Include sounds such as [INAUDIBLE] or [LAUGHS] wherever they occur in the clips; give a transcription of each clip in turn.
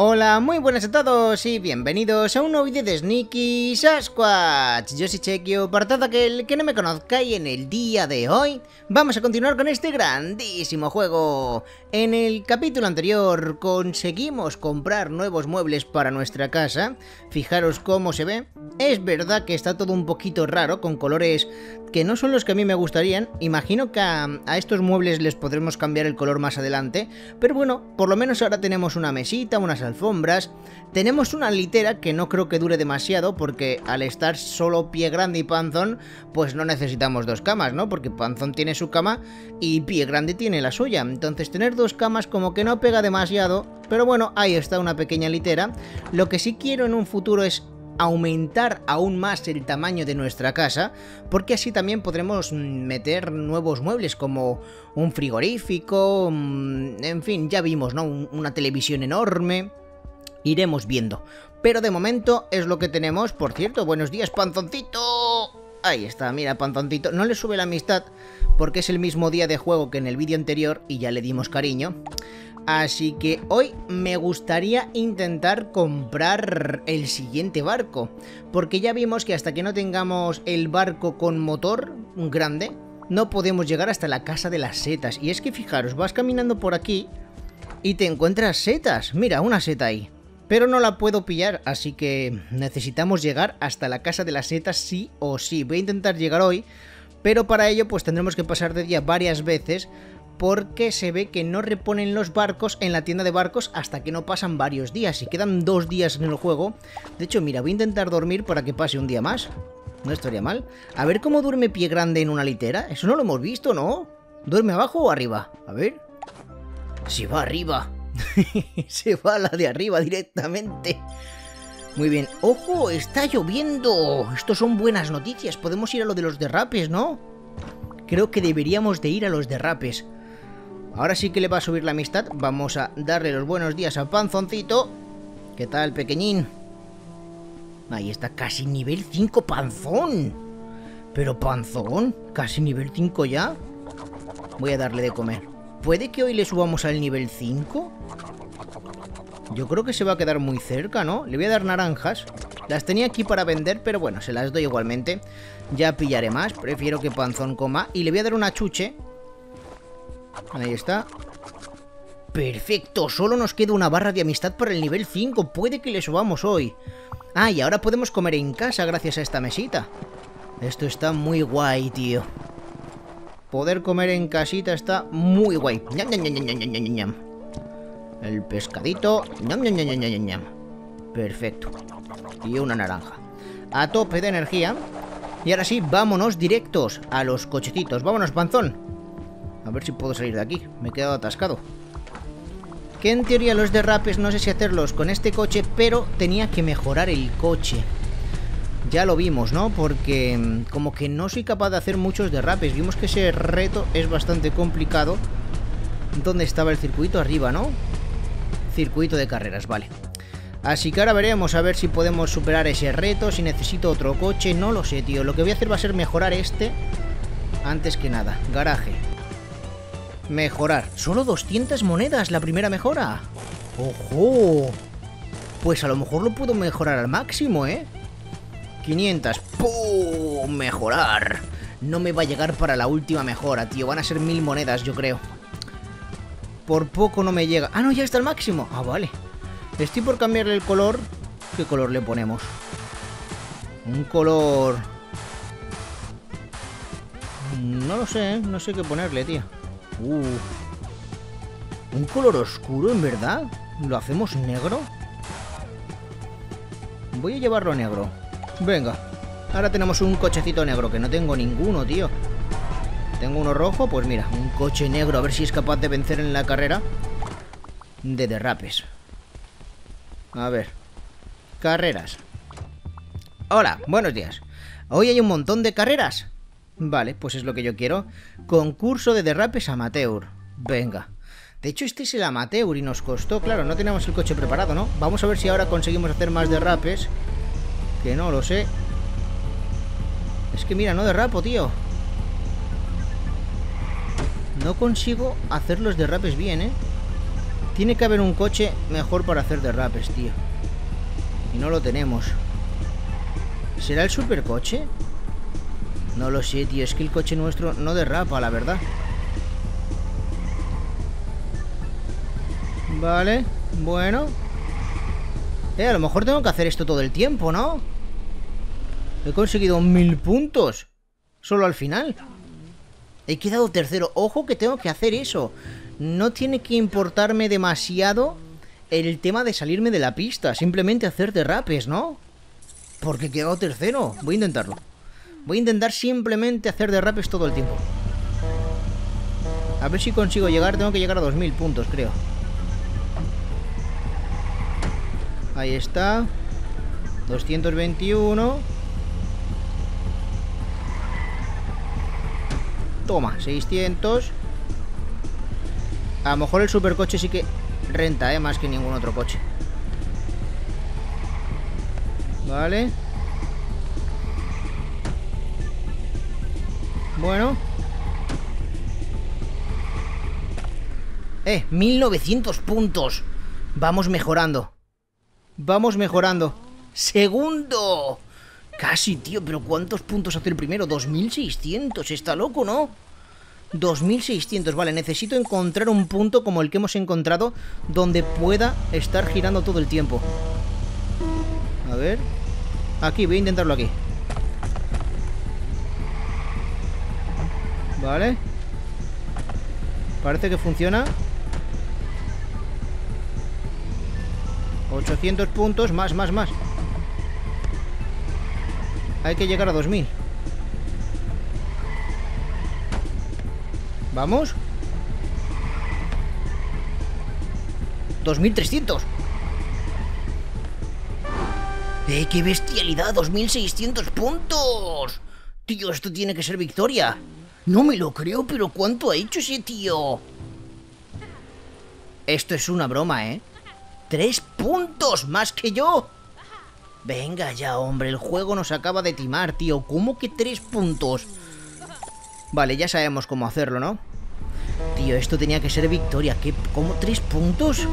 Hola, muy buenas a todos y bienvenidos a un nuevo vídeo de Sneaky Sasquatch. Yo soy Chequio, para todo aquel que no me conozca y en el día de hoy vamos a continuar con este grandísimo juego. En el capítulo anterior conseguimos comprar nuevos muebles para nuestra casa. Fijaros cómo se ve. Es verdad que está todo un poquito raro, con colores que no son los que a mí me gustarían. Imagino que a, estos muebles les podremos cambiar el color más adelante. Pero bueno, por lo menos ahora tenemos una mesita, unas alfombras. Tenemos una litera que no creo que dure demasiado porque al estar solo pie grande y panzón, pues no necesitamos dos camas, ¿no? Porque panzón tiene su cama y pie grande tiene la suya. Entonces tener dos camas como que no pega demasiado. Pero bueno, ahí está una pequeña litera. Lo que sí quiero en un futuro es aumentar aún más el tamaño de nuestra casa, porque así también podremos meter nuevos muebles como un frigorífico, en fin, ya vimos, ¿no? Una televisión enorme. Iremos viendo. Pero de momento es lo que tenemos. Por cierto, buenos días, panzoncito. Ahí está, mira, panzoncito. No le sube la amistad porque es el mismo día de juego que en el vídeo anterior y ya le dimos cariño. Así que hoy me gustaría intentar comprar el siguiente barco. Porque ya vimos que hasta que no tengamos el barco con motor grande, no podemos llegar hasta la casa de las setas. Y es que fijaros, vas caminando por aquí y te encuentras setas. Mira, una seta ahí. Pero no la puedo pillar, así que necesitamos llegar hasta la casa de las setas sí o sí. Voy a intentar llegar hoy, pero para ello pues tendremos que pasar de día varias veces porque se ve que no reponen los barcos en la tienda de barcos hasta que no pasan varios días y quedan dos días en el juego. De hecho, mira, voy a intentar dormir para que pase un día más. No estaría mal. A ver cómo duerme pie grande en una litera. Eso no lo hemos visto, ¿no? ¿Duerme abajo o arriba? A ver. Si va arriba. [LAUGHS] se va a la de arriba directamente. Muy bien. ¡Ojo! ¡Está lloviendo! Estos son buenas noticias. Podemos ir a lo de los derrapes, ¿no? Creo que deberíamos de ir a los derrapes. Ahora sí que le va a subir la amistad. Vamos a darle los buenos días a Panzoncito. ¿Qué tal, pequeñín? Ahí está, casi nivel 5, Panzón. Pero Panzón, casi nivel 5 ya. Voy a darle de comer. ¿Puede que hoy le subamos al nivel 5? Yo creo que se va a quedar muy cerca, ¿no? Le voy a dar naranjas. Las tenía aquí para vender, pero bueno, se las doy igualmente. Ya pillaré más, prefiero que Panzón coma. Y le voy a dar una chuche Ahí está. Perfecto, solo nos queda una barra de amistad para el nivel 5. Puede que le subamos hoy. Ah, y ahora podemos comer en casa gracias a esta mesita. Esto está muy guay, tío. Poder comer en casita está muy guay. El pescadito. Perfecto. Y una naranja. A tope de energía. Y ahora sí, vámonos directos a los cochecitos. Vámonos, panzón. A ver si puedo salir de aquí. Me he quedado atascado. Que en teoría los derrapes no sé si hacerlos con este coche, pero tenía que mejorar el coche. Ya lo vimos, ¿no? Porque mm, como que no soy capaz de hacer muchos derrapes. Vimos que ese reto es bastante complicado. ¿Dónde estaba el circuito? Arriba, ¿no? Circuito de carreras, vale. Así que ahora veremos a ver si podemos superar ese reto, si necesito otro coche, no lo sé, tío. Lo que voy a hacer va a ser mejorar este antes que nada. Garaje. Mejorar. Solo 200 monedas la primera mejora. ¡Ojo! Pues a lo mejor lo puedo mejorar al máximo, ¿eh? 500. ¡Pum! Mejorar. No me va a llegar para la última mejora, tío. Van a ser mil monedas, yo creo. Por poco no me llega. Ah, no, ya está el máximo. Ah, vale. Estoy por cambiarle el color. ¿Qué color le ponemos? Un color... No lo sé, ¿eh? No sé qué ponerle, tío. Uh. Un color oscuro, en verdad. ¿Lo hacemos negro? Voy a llevarlo negro. Venga. Ahora tenemos un cochecito negro, que no tengo ninguno, tío. Tengo uno rojo, pues mira, un coche negro, a ver si es capaz de vencer en la carrera de derrapes. A ver. Carreras. Hola, buenos días. Hoy hay un montón de carreras. Vale, pues es lo que yo quiero. Concurso de derrapes amateur. Venga. De hecho, este es el amateur y nos costó, claro, no tenemos el coche preparado, ¿no? Vamos a ver si ahora conseguimos hacer más derrapes. Que no lo sé. Es que mira, no derrapo, tío. No consigo hacer los derrapes bien, ¿eh? Tiene que haber un coche mejor para hacer derrapes, tío. Y no lo tenemos. ¿Será el supercoche? No lo sé, tío. Es que el coche nuestro no derrapa, la verdad. Vale, bueno. Eh, a lo mejor tengo que hacer esto todo el tiempo, ¿no? He conseguido mil puntos. Solo al final. He quedado tercero. Ojo que tengo que hacer eso. No tiene que importarme demasiado el tema de salirme de la pista. Simplemente hacer derrapes, ¿no? Porque he quedado tercero. Voy a intentarlo. Voy a intentar simplemente hacer derrapes todo el tiempo. A ver si consigo llegar. Tengo que llegar a 2000 puntos, creo. Ahí está. 221. Toma, 600. A lo mejor el supercoche sí que renta, ¿eh? Más que ningún otro coche. Vale. Bueno. Eh, 1900 puntos. Vamos mejorando. Vamos mejorando. ¡Segundo! Casi, tío, pero ¿cuántos puntos hace el primero? 2600, está loco, ¿no? 2600, vale, necesito encontrar un punto como el que hemos encontrado donde pueda estar girando todo el tiempo. A ver. Aquí, voy a intentarlo aquí. Vale. Parece que funciona. 800 puntos, más, más, más. Hay que llegar a 2000. Vamos. 2300. ¡Eh, qué bestialidad! ¡2600 puntos! Tío, esto tiene que ser victoria. No me lo creo, pero ¿cuánto ha hecho ese tío? Esto es una broma, ¿eh? ¡Tres puntos más que yo! Venga ya, hombre, el juego nos acaba de timar, tío. ¿Cómo que tres puntos? Vale, ya sabemos cómo hacerlo, ¿no? Tío, esto tenía que ser victoria. ¿Qué? ¿Cómo tres puntos?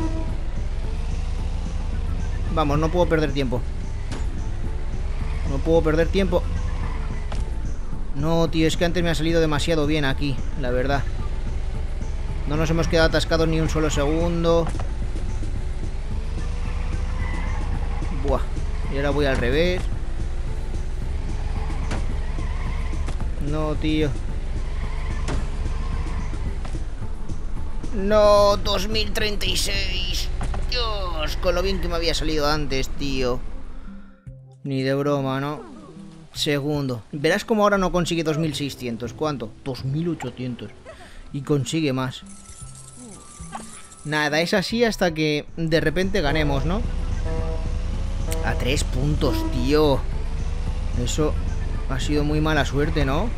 Vamos, no puedo perder tiempo. No puedo perder tiempo. No, tío, es que antes me ha salido demasiado bien aquí, la verdad. No nos hemos quedado atascados ni un solo segundo. Ahora voy al revés. No, tío. No, 2036. Dios, con lo bien que me había salido antes, tío. Ni de broma, ¿no? Segundo. Verás como ahora no consigue 2600. ¿Cuánto? 2800. Y consigue más. Nada, es así hasta que de repente ganemos, ¿no? A tres puntos, tío. Eso ha sido muy mala suerte, ¿no?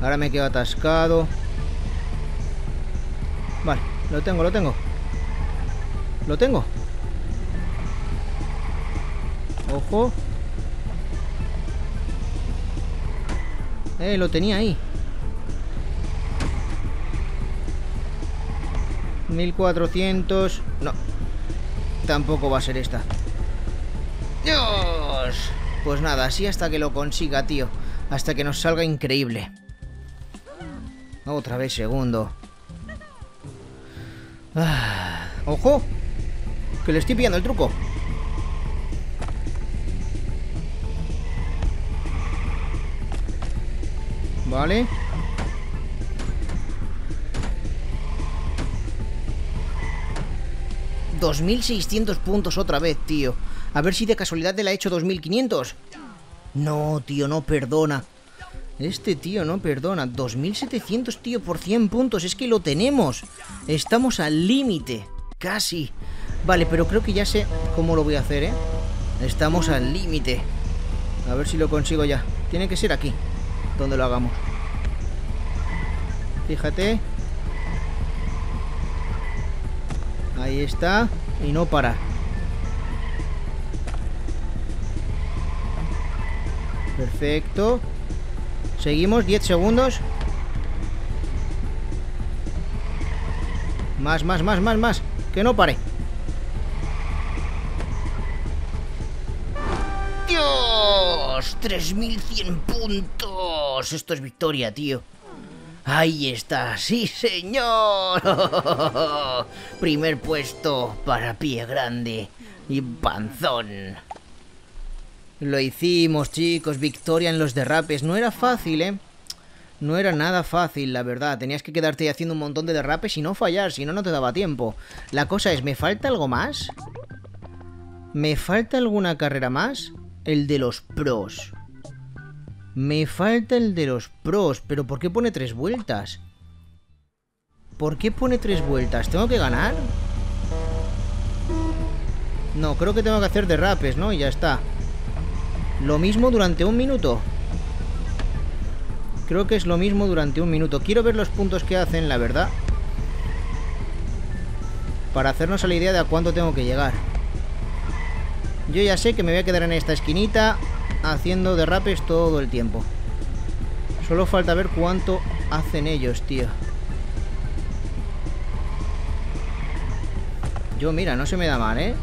Ahora me quedo atascado. Vale, lo tengo, lo tengo. Lo tengo. Ojo. Eh, lo tenía ahí. 1400... No. Tampoco va a ser esta. ¡Dios! Pues nada, así hasta que lo consiga, tío. Hasta que nos salga increíble. Otra vez segundo. Ah, ¡Ojo! Que le estoy pillando el truco. Vale. ¿2600 puntos otra vez, tío? A ver si de casualidad te la he hecho 2500. No, tío, no perdona. Este tío no perdona. 2700, tío, por 100 puntos. Es que lo tenemos. Estamos al límite. Casi. Vale, pero creo que ya sé cómo lo voy a hacer, ¿eh? Estamos al límite. A ver si lo consigo ya. Tiene que ser aquí. Donde lo hagamos. Fíjate. Ahí está. Y no para. Perfecto. Seguimos, 10 segundos. Más, más, más, más, más. Que no pare. ¡Dios! 3100 puntos. Esto es victoria, tío. Ahí está, sí señor. [LAUGHS] Primer puesto para pie grande y panzón. Lo hicimos, chicos. Victoria en los derrapes. No era fácil, ¿eh? No era nada fácil, la verdad. Tenías que quedarte haciendo un montón de derrapes y no fallar, si no, no te daba tiempo. La cosa es, ¿me falta algo más? ¿Me falta alguna carrera más? El de los pros. Me falta el de los pros, pero ¿por qué pone tres vueltas? ¿Por qué pone tres vueltas? ¿Tengo que ganar? No, creo que tengo que hacer derrapes, ¿no? Y ya está. Lo mismo durante un minuto. Creo que es lo mismo durante un minuto. Quiero ver los puntos que hacen, la verdad. Para hacernos a la idea de a cuánto tengo que llegar. Yo ya sé que me voy a quedar en esta esquinita haciendo derrapes todo el tiempo. Solo falta ver cuánto hacen ellos, tío. Yo, mira, no se me da mal, ¿eh?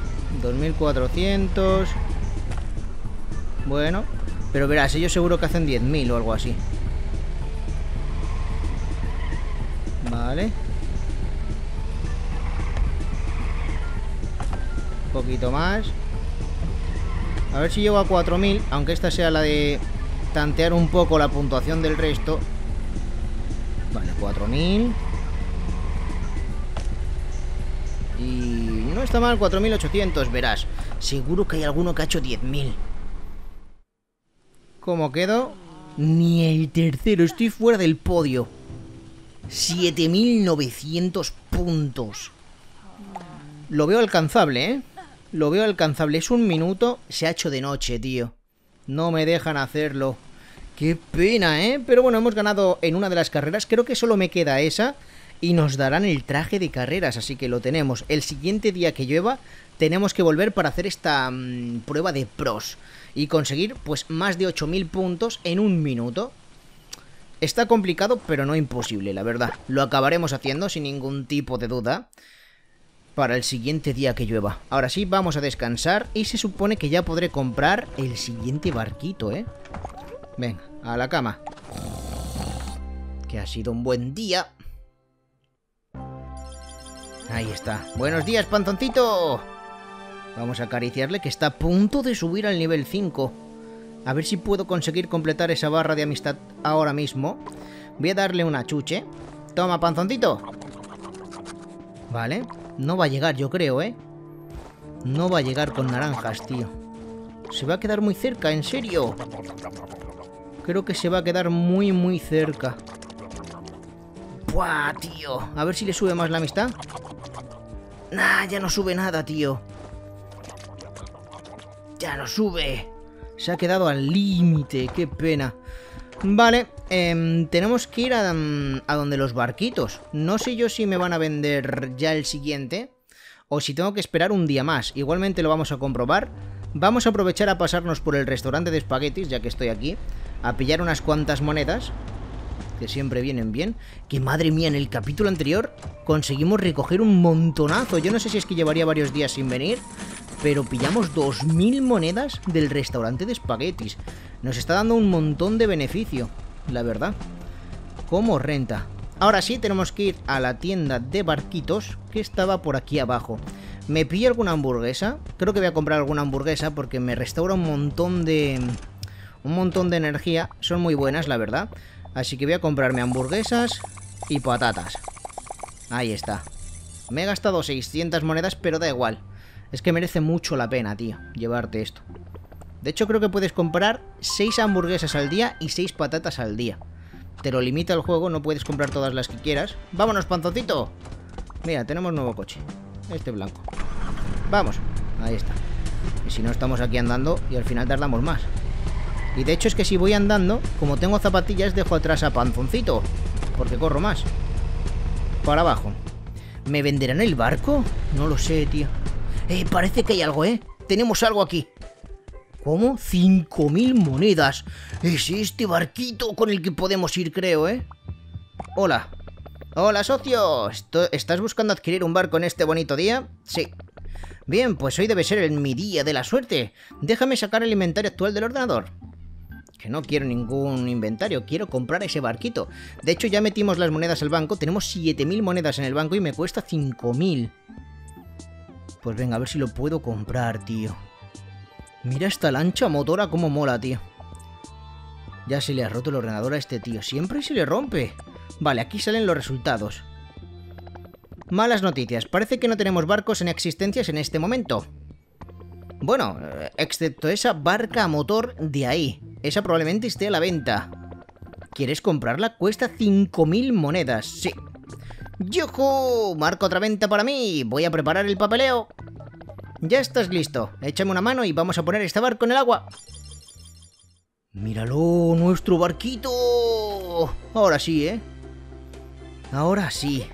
2400. Bueno. Pero verás, ellos seguro que hacen 10.000 o algo así. Vale. Un poquito más. A ver si llego a 4000, aunque esta sea la de tantear un poco la puntuación del resto. Vale, 4000. Y no está mal, 4800, verás. Seguro que hay alguno que ha hecho 10.000. ¿Cómo quedo? Ni el tercero, estoy fuera del podio. 7.900 puntos. Lo veo alcanzable, ¿eh? Lo veo alcanzable. Es un minuto. Se ha hecho de noche, tío. No me dejan hacerlo. Qué pena, ¿eh? Pero bueno, hemos ganado en una de las carreras. Creo que solo me queda esa. Y nos darán el traje de carreras. Así que lo tenemos. El siguiente día que llueva, tenemos que volver para hacer esta mm, prueba de pros. Y conseguir, pues, más de 8.000 puntos en un minuto. Está complicado, pero no imposible, la verdad. Lo acabaremos haciendo sin ningún tipo de duda para el siguiente día que llueva. Ahora sí, vamos a descansar y se supone que ya podré comprar el siguiente barquito, ¿eh? Venga, a la cama. Que ha sido un buen día. Ahí está. Buenos días, panzoncito. Vamos a acariciarle que está a punto de subir al nivel 5. A ver si puedo conseguir completar esa barra de amistad ahora mismo. Voy a darle una chuche. Toma, panzoncito. Vale. No va a llegar, yo creo, ¿eh? No va a llegar con naranjas, tío. Se va a quedar muy cerca, en serio. Creo que se va a quedar muy, muy cerca. ¡Buah, tío! A ver si le sube más la amistad. Nah, ya no sube nada, tío. Ya no sube. Se ha quedado al límite, qué pena. Vale, eh, tenemos que ir a, a, donde los barquitos. No sé yo si me van a vender ya el siguiente o si tengo que esperar un día más. Igualmente lo vamos a comprobar. Vamos a aprovechar a pasarnos por el restaurante de espaguetis, ya que estoy aquí, a pillar unas cuantas monedas, que siempre vienen bien. Que madre mía, en el capítulo anterior conseguimos recoger un montonazo. Yo no sé si es que llevaría varios días sin venir, pero pillamos 2.000 monedas del restaurante de espaguetis. Nos está dando un montón de beneficio, la verdad. Como renta. Ahora sí, tenemos que ir a la tienda de barquitos, que estaba por aquí abajo. ¿Me pillo alguna hamburguesa? Creo que voy a comprar alguna hamburguesa porque me restaura un montón de... Un montón de energía. Son muy buenas, la verdad. Así que voy a comprarme hamburguesas y patatas. Ahí está. Me he gastado 600 monedas, pero da igual. Es que merece mucho la pena, tío, llevarte esto. De hecho, creo que puedes comprar 6 hamburguesas al día y 6 patatas al día. Te lo limita el juego, no puedes comprar todas las que quieras. ¡Vámonos, panzoncito! Mira, tenemos nuevo coche. Este blanco. Vamos. Ahí está. Y si no, estamos aquí andando y al final tardamos más. Y de hecho es que si voy andando, como tengo zapatillas, dejo atrás a panzoncito. Porque corro más. Para abajo. ¿Me venderán el barco? No lo sé, tío. Eh, parece que hay algo, ¿eh? Tenemos algo aquí. ¿Cómo? 5.000 monedas. Es este barquito con el que podemos ir, creo, ¿eh? Hola. Hola, socio. ¿Estás buscando adquirir un barco en este bonito día? Sí. Bien, pues hoy debe ser el mi día de la suerte. Déjame sacar el inventario actual del ordenador. Que no quiero ningún inventario, quiero comprar ese barquito. De hecho, ya metimos las monedas al banco. Tenemos 7.000 monedas en el banco y me cuesta 5.000. Pues venga, a ver si lo puedo comprar, tío. Mira esta lancha motora como mola, tío. Ya se le ha roto el ordenador a este tío. Siempre se le rompe. Vale, aquí salen los resultados. Malas noticias. Parece que no tenemos barcos en existencias en este momento. Bueno, excepto esa barca a motor de ahí. Esa probablemente esté a la venta. ¿Quieres comprarla? Cuesta 5.000 monedas. Sí. ¡Yujú! Marco otra venta para mí. Voy a preparar el papeleo. Ya estás listo. Échame una mano y vamos a poner este barco en el agua. Míralo, nuestro barquito. Ahora sí, ¿eh? Ahora sí.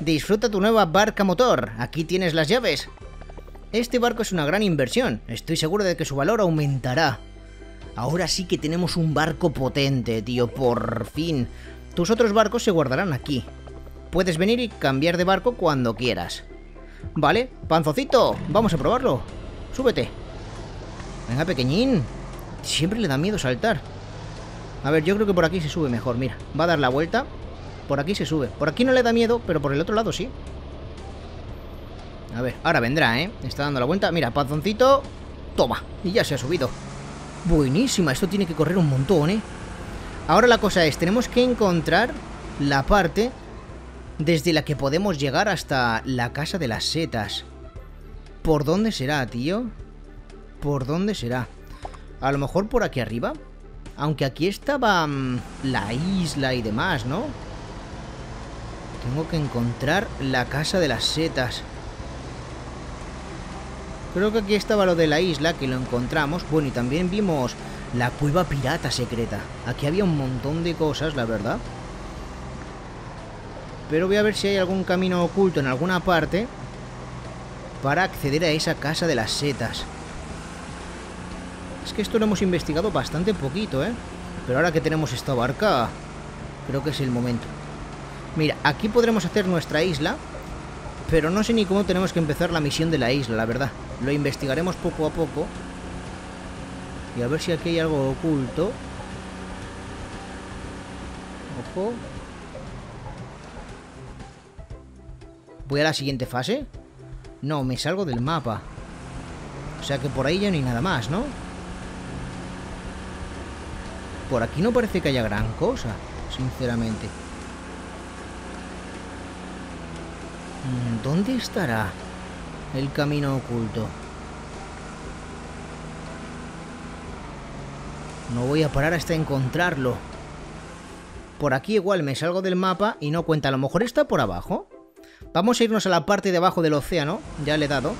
Disfruta tu nueva barca motor. Aquí tienes las llaves. Este barco es una gran inversión. Estoy seguro de que su valor aumentará. Ahora sí que tenemos un barco potente, tío. Por fin. Tus otros barcos se guardarán aquí. Puedes venir y cambiar de barco cuando quieras. Vale, panzocito, vamos a probarlo. Súbete. Venga, pequeñín. Siempre le da miedo saltar. A ver, yo creo que por aquí se sube mejor, mira. Va a dar la vuelta. Por aquí se sube. Por aquí no le da miedo, pero por el otro lado sí. A ver, ahora vendrá, ¿eh? Está dando la vuelta. Mira, panzoncito. Toma. Y ya se ha subido. Buenísima. Esto tiene que correr un montón, ¿eh? Ahora la cosa es, tenemos que encontrar la parte desde la que podemos llegar hasta la casa de las setas. ¿Por dónde será, tío? ¿Por dónde será? A lo mejor por aquí arriba. Aunque aquí estaba mm, la isla y demás, ¿no? Tengo que encontrar la casa de las setas. Creo que aquí estaba lo de la isla, que lo encontramos. Bueno, y también vimos la cueva pirata secreta. Aquí había un montón de cosas, la verdad. Pero voy a ver si hay algún camino oculto en alguna parte para acceder a esa casa de las setas. Es que esto lo hemos investigado bastante poquito, ¿eh? Pero ahora que tenemos esta barca, creo que es el momento. Mira, aquí podremos hacer nuestra isla, pero no sé ni cómo tenemos que empezar la misión de la isla, la verdad. Lo investigaremos poco a poco. Y a ver si aquí hay algo oculto. Ojo. ¿Voy a la siguiente fase? No, me salgo del mapa. O sea que por ahí ya no hay nada más, ¿no? Por aquí no parece que haya gran cosa, sinceramente. Mm, ¿Dónde estará el camino oculto? No voy a parar hasta encontrarlo. Por aquí igual me salgo del mapa y no cuenta. A lo mejor está por abajo. Vamos a irnos a la parte de abajo del océano, ya le he dado,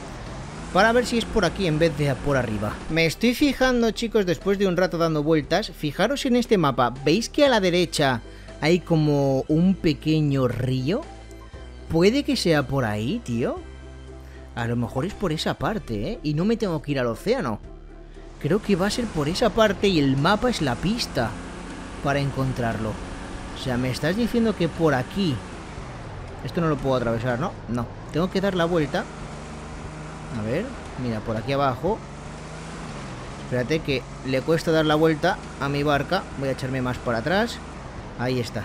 para ver si es por aquí en vez de por arriba. Me estoy fijando, chicos, después de un rato dando vueltas, fijaros en este mapa, ¿veis que a la derecha hay como un pequeño río? ¿Puede que sea por ahí, tío? A lo mejor es por esa parte, ¿eh? Y no me tengo que ir al océano. Creo que va a ser por esa parte y el mapa es la pista para encontrarlo. O sea, me estás diciendo que por aquí esto no lo puedo atravesar, ¿no? No. Tengo que dar la vuelta. A ver. Mira, por aquí abajo. Espérate que le cuesta dar la vuelta a mi barca. Voy a echarme más para atrás. Ahí está.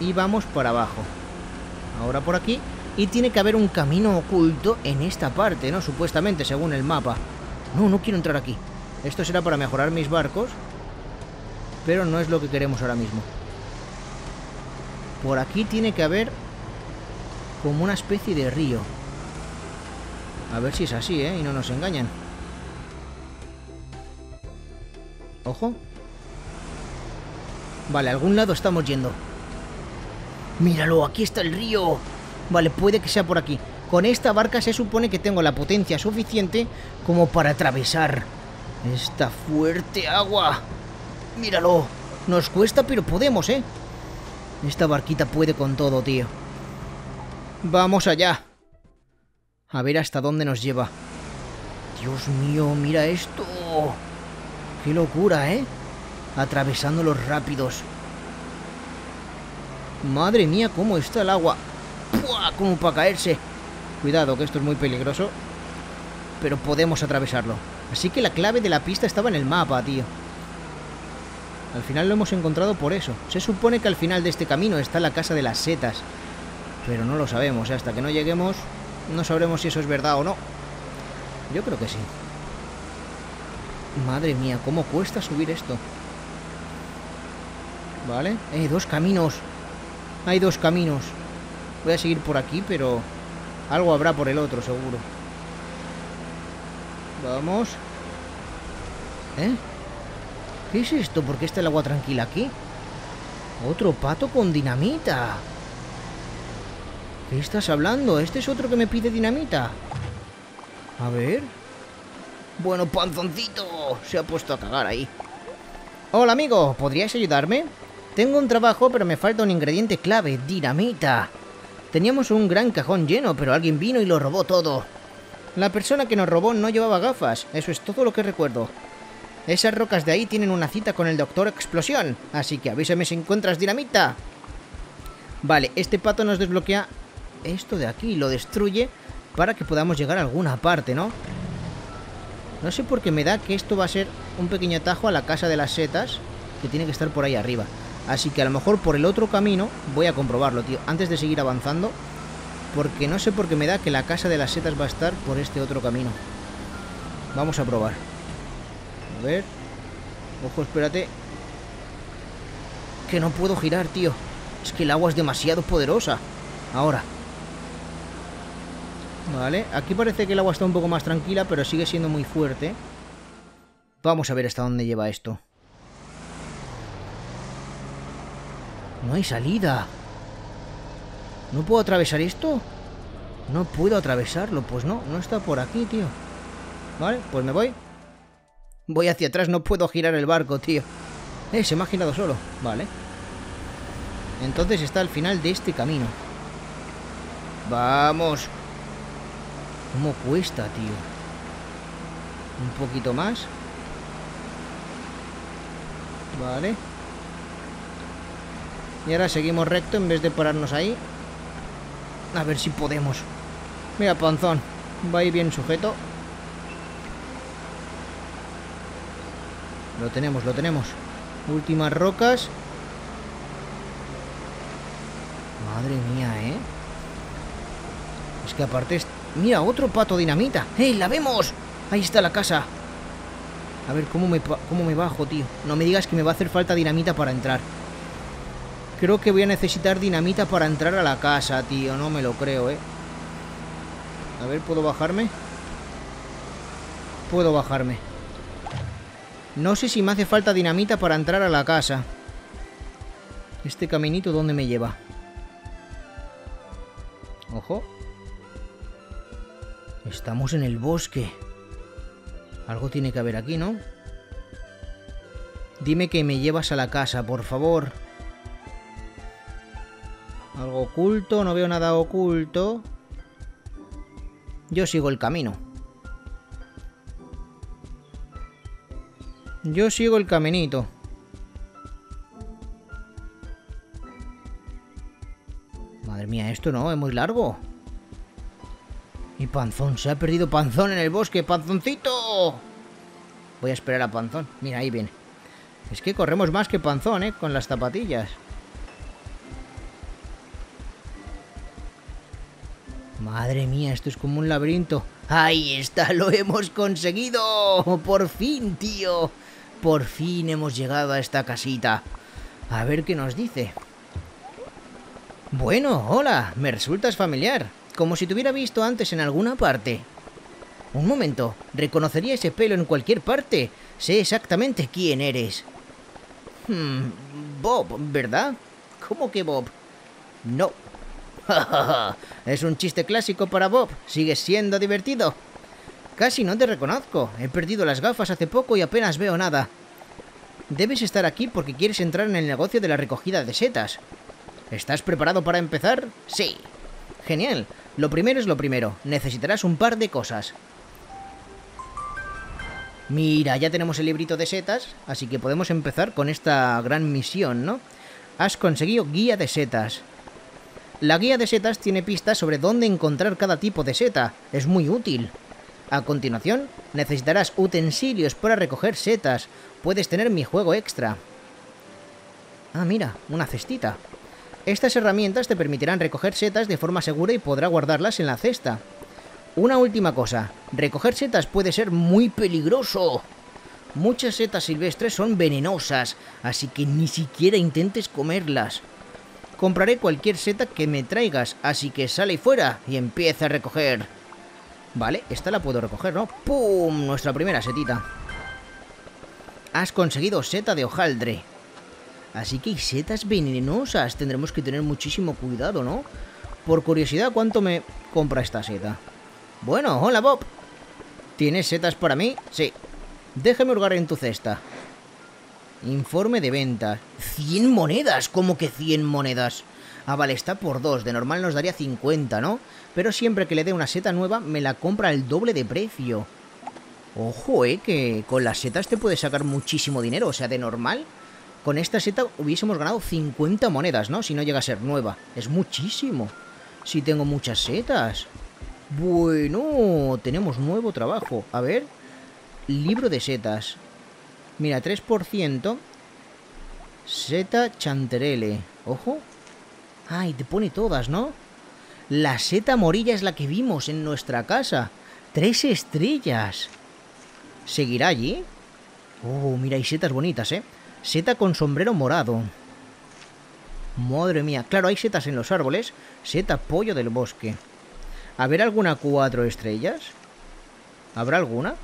Y vamos para abajo. Ahora por aquí. Y tiene que haber un camino oculto en esta parte, ¿no? Supuestamente, según el mapa. No, no quiero entrar aquí. Esto será para mejorar mis barcos. Pero no es lo que queremos ahora mismo. Por aquí tiene que haber como una especie de río. A ver si es así, ¿eh? Y no nos engañan. Ojo. Vale, a algún lado estamos yendo. Míralo, aquí está el río. Vale, puede que sea por aquí. Con esta barca se supone que tengo la potencia suficiente como para atravesar esta fuerte agua. Míralo. Nos cuesta, pero podemos, ¿eh? Esta barquita puede con todo, tío. Vamos allá. A ver hasta dónde nos lleva. Dios mío, mira esto. Qué locura, ¿eh? Atravesando los rápidos. Madre mía, cómo está el agua. ¡Puah! Como para caerse. Cuidado, que esto es muy peligroso. Pero podemos atravesarlo. Así que la clave de la pista estaba en el mapa, tío. Al final lo hemos encontrado por eso. Se supone que al final de este camino está la casa de las setas. Pero no lo sabemos. ¿eh? Hasta que no lleguemos, no sabremos si eso es verdad o no. Yo creo que sí. Madre mía, cómo cuesta subir esto. Vale. Eh, dos caminos. Hay dos caminos. Voy a seguir por aquí, pero... Algo habrá por el otro, seguro. Vamos. ¿Eh? ¿Qué es esto? ¿Por qué está el agua tranquila aquí? Otro pato con dinamita. ¿Qué estás hablando? Este es otro que me pide dinamita. A ver. Bueno, panzoncito. Se ha puesto a cagar ahí. Hola, amigo. ¿Podrías ayudarme? Tengo un trabajo, pero me falta un ingrediente clave. Dinamita. Teníamos un gran cajón lleno, pero alguien vino y lo robó todo. La persona que nos robó no llevaba gafas. Eso es todo lo que recuerdo. Esas rocas de ahí tienen una cita con el Doctor Explosión. Así que avísame si encuentras dinamita. Vale, este pato nos desbloquea esto de aquí. Lo destruye para que podamos llegar a alguna parte, ¿no? No sé por qué me da que esto va a ser un pequeño atajo a la casa de las setas, que tiene que estar por ahí arriba. Así que a lo mejor por el otro camino voy a comprobarlo, tío, antes de seguir avanzando. Porque no sé por qué me da que la casa de las setas va a estar por este otro camino. Vamos a probar. A ver. Ojo, espérate. Que no puedo girar, tío. Es que el agua es demasiado poderosa. Ahora. Vale, aquí parece que el agua está un poco más tranquila, pero sigue siendo muy fuerte. Vamos a ver hasta dónde lleva esto. No hay salida. ¿No puedo atravesar esto? No puedo atravesarlo. Pues no, no está por aquí, tío. Vale, pues me voy. Voy hacia atrás, no puedo girar el barco, tío. Eh, se me ha girado solo. Vale. Entonces está al final de este camino. Vamos. ¿Cómo cuesta, tío? Un poquito más. Vale. Y ahora seguimos recto en vez de pararnos ahí. A ver si podemos. Mira, panzón. Va ahí bien sujeto. Lo tenemos, lo tenemos. Últimas rocas. Madre mía, ¿eh? Es que aparte... Mira, otro pato dinamita. ¡Ey, la vemos! Ahí está la casa. A ver, ¿cómo me, ¿cómo me bajo, tío? No me digas que me va a hacer falta dinamita para entrar. Creo que voy a necesitar dinamita para entrar a la casa, tío. No me lo creo, ¿eh? A ver, ¿puedo bajarme? Puedo bajarme. No sé si me hace falta dinamita para entrar a la casa. ¿Este caminito dónde me lleva? Ojo. Estamos en el bosque. Algo tiene que haber aquí, ¿no? Dime que me llevas a la casa, por favor. Algo oculto, no veo nada oculto. Yo sigo el camino. Yo sigo el caminito. Madre mía, esto no, es muy largo. Y Panzón, se ha perdido Panzón en el bosque. ¡Panzoncito! Voy a esperar a Panzón. Mira, ahí viene. Es que corremos más que Panzón, ¿eh? Con las zapatillas. Madre mía, esto es como un laberinto. ¡Ahí está! ¡Lo hemos conseguido! ¡Por fin, tío! Por fin hemos llegado a esta casita. A ver qué nos dice. Bueno, hola, me resultas familiar. Como si te hubiera visto antes en alguna parte. Un momento, reconocería ese pelo en cualquier parte. Sé exactamente quién eres. Hmm, Bob, ¿verdad? ¿Cómo que Bob? No, [LAUGHS] es un chiste clásico para Bob. Sigue siendo divertido. Casi no te reconozco. He perdido las gafas hace poco y apenas veo nada. Debes estar aquí porque quieres entrar en el negocio de la recogida de setas. ¿Estás preparado para empezar? Sí. Genial. Lo primero es lo primero. Necesitarás un par de cosas. Mira, ya tenemos el librito de setas, así que podemos empezar con esta gran misión, ¿no? Has conseguido guía de setas. La guía de setas tiene pistas sobre dónde encontrar cada tipo de seta. Es muy útil. A continuación, necesitarás utensilios para recoger setas. Puedes tener mi juego extra. Ah, mira, una cestita. Estas herramientas te permitirán recoger setas de forma segura y podrá guardarlas en la cesta. Una última cosa, recoger setas puede ser muy peligroso. Muchas setas silvestres son venenosas, así que ni siquiera intentes comerlas. Compraré cualquier seta que me traigas, así que sale fuera y empieza a recoger. Vale, esta la puedo recoger, ¿no? ¡Pum! Nuestra primera setita. Has conseguido seta de hojaldre. Así que hay setas venenosas. Tendremos que tener muchísimo cuidado, ¿no? Por curiosidad, ¿cuánto me compra esta seta? Bueno, hola Bob. ¿Tienes setas para mí? Sí. Déjame hurgar en tu cesta. Informe de venta. 100 monedas. ¿Cómo que 100 monedas? Ah, vale, está por dos. De normal nos daría 50, ¿no? Pero siempre que le dé una seta nueva, me la compra el doble de precio. Ojo, eh, que con las setas te puedes sacar muchísimo dinero. O sea, de normal, con esta seta hubiésemos ganado 50 monedas, ¿no? Si no llega a ser nueva. Es muchísimo. Si tengo muchas setas. Bueno, tenemos nuevo trabajo. A ver. Libro de setas. Mira, 3%. Seta chanterele. Ojo. Ay, te pone todas, ¿no? La seta morilla es la que vimos en nuestra casa. Tres estrellas. ¿Seguirá allí? Oh, mira, hay setas bonitas, ¿eh? Seta con sombrero morado. Madre mía. Claro, hay setas en los árboles. Seta pollo del bosque. ¿A ver alguna cuatro estrellas? ¿Habrá alguna?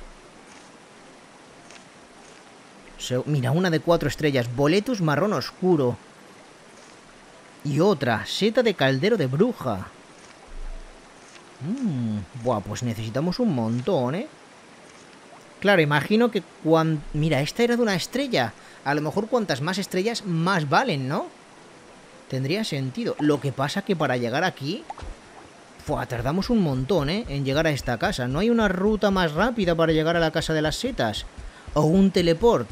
Mira, una de cuatro estrellas. Boletus marrón oscuro. Y otra. Seta de caldero de bruja. Mmm, buah, pues necesitamos un montón, ¿eh? Claro, imagino que cuando... Mira, esta era de una estrella. A lo mejor cuantas más estrellas, más valen, ¿no? Tendría sentido. Lo que pasa que para llegar aquí... Fua, tardamos un montón, ¿eh? En llegar a esta casa. No hay una ruta más rápida para llegar a la casa de las setas. O un teleport.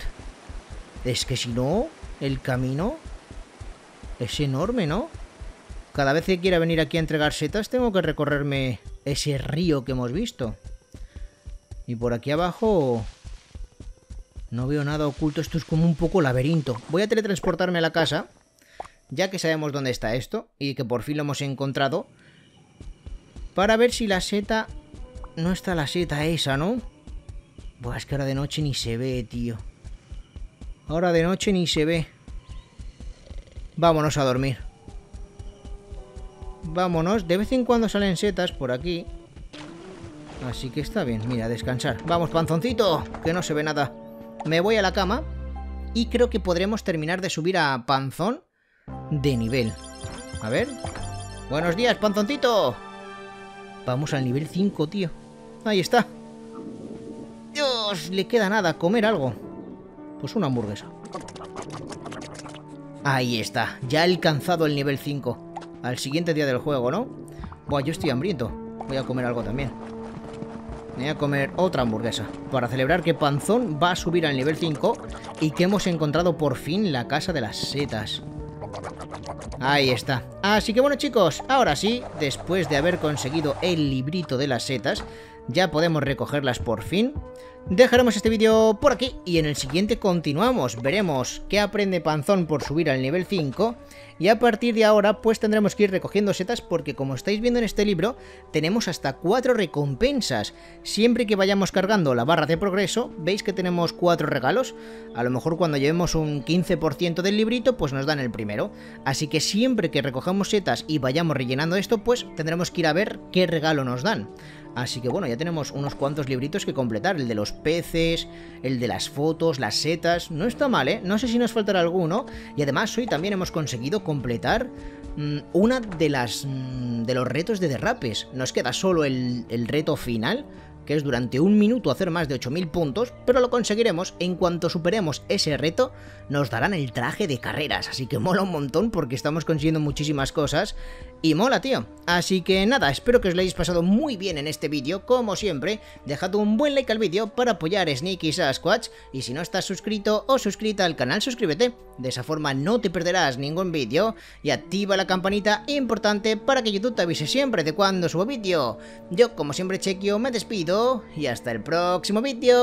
Es que si no, el camino... Es enorme, ¿no? Cada vez que quiera venir aquí a entregar setas tengo que recorrerme ese río que hemos visto. Y por aquí abajo... No veo nada oculto, esto es como un poco laberinto. Voy a teletransportarme a la casa, ya que sabemos dónde está esto, y que por fin lo hemos encontrado, para ver si la seta... No está la seta esa, ¿no? Buah, es que ahora de noche ni se ve, tío. Ahora de noche ni se ve. Vámonos a dormir. Vámonos. De vez en cuando salen setas por aquí. Así que está bien. Mira, descansar. Vamos, panzoncito, que no se ve nada. Me voy a la cama. Y creo que podremos terminar de subir a panzón de nivel. A ver. Buenos días, panzoncito. Vamos al nivel 5, tío. Ahí está. Dios, le queda nada. Comer algo. Pues una hamburguesa. Ahí está. Ya he alcanzado el nivel 5 al siguiente día del juego, ¿no? Buah, yo estoy hambriento. Voy a comer algo también. Voy a comer otra hamburguesa. Para celebrar que Panzón va a subir al nivel 5 y que hemos encontrado por fin la casa de las setas. Ahí está. Así que bueno chicos, ahora sí, después de haber conseguido el librito de las setas, ya podemos recogerlas por fin. Dejaremos este vídeo por aquí y en el siguiente continuamos, veremos qué aprende Panzón por subir al nivel 5 y a partir de ahora pues tendremos que ir recogiendo setas porque como estáis viendo en este libro tenemos hasta 4 recompensas. Siempre que vayamos cargando la barra de progreso veis que tenemos 4 regalos, a lo mejor cuando llevemos un 15% del librito pues nos dan el primero. Así que siempre que recojamos setas y vayamos rellenando esto pues tendremos que ir a ver qué regalo nos dan. Así que bueno, ya tenemos unos cuantos libritos que completar. El de los peces, el de las fotos, las setas. No está mal, ¿eh? No sé si nos faltará alguno. Y además hoy también hemos conseguido completar mmm, una de las... Mmm, de los retos de derrapes. Nos queda solo el, el reto final que es durante un minuto hacer más de 8000 puntos, pero lo conseguiremos en cuanto superemos ese reto, nos darán el traje de carreras, así que mola un montón porque estamos consiguiendo muchísimas cosas y mola, tío. Así que nada, espero que os lo hayáis pasado muy bien en este vídeo, como siempre, dejad un buen like al vídeo para apoyar Sneaky Sasquatch, y si no estás suscrito o suscrita al canal, suscríbete, de esa forma no te perderás ningún vídeo, y activa la campanita importante para que YouTube te avise siempre de cuando subo vídeo. Yo, como siempre, Chequio, me despido, y hasta el próximo vídeo.